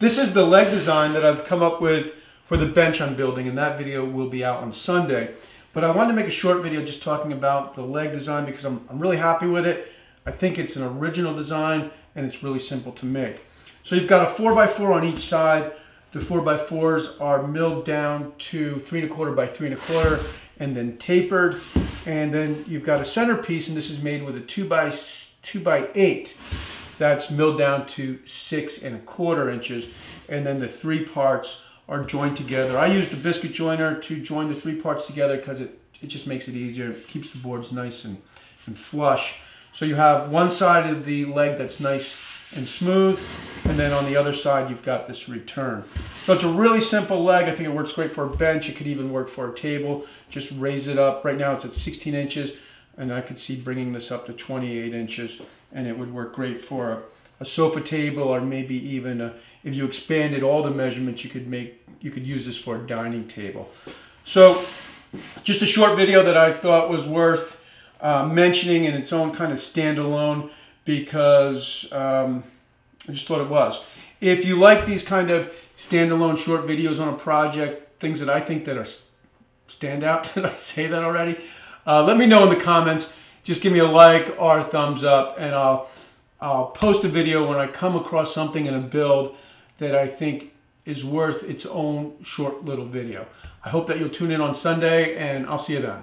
This is the leg design that I've come up with for the bench I'm building, and that video will be out on Sunday. But I wanted to make a short video just talking about the leg design because I'm, I'm really happy with it. I think it's an original design and it's really simple to make. So you've got a 4x4 on each side. The 4x4s are milled down to 3 and a quarter by 3 and a quarter and then tapered. And then you've got a centerpiece and this is made with a 2 by 2 by 8 that's milled down to 6 and a quarter inches. And then the three parts are joined together. I used a biscuit joiner to join the three parts together because it, it just makes it easier. It keeps the boards nice and, and flush. So you have one side of the leg that's nice and smooth, and then on the other side you've got this return. So it's a really simple leg. I think it works great for a bench. It could even work for a table. Just raise it up. Right now it's at 16 inches, and I could see bringing this up to 28 inches, and it would work great for a, a sofa table or maybe even a, if you expanded all the measurements, you could make you could use this for a dining table. So just a short video that I thought was worth uh, mentioning in its own kind of standalone because um, I just thought it was. If you like these kind of standalone short videos on a project, things that I think that are stand out, did I say that already? Uh, let me know in the comments. Just give me a like or a thumbs up and I'll, I'll post a video when I come across something in a build that I think is worth its own short little video. I hope that you'll tune in on Sunday and I'll see you then.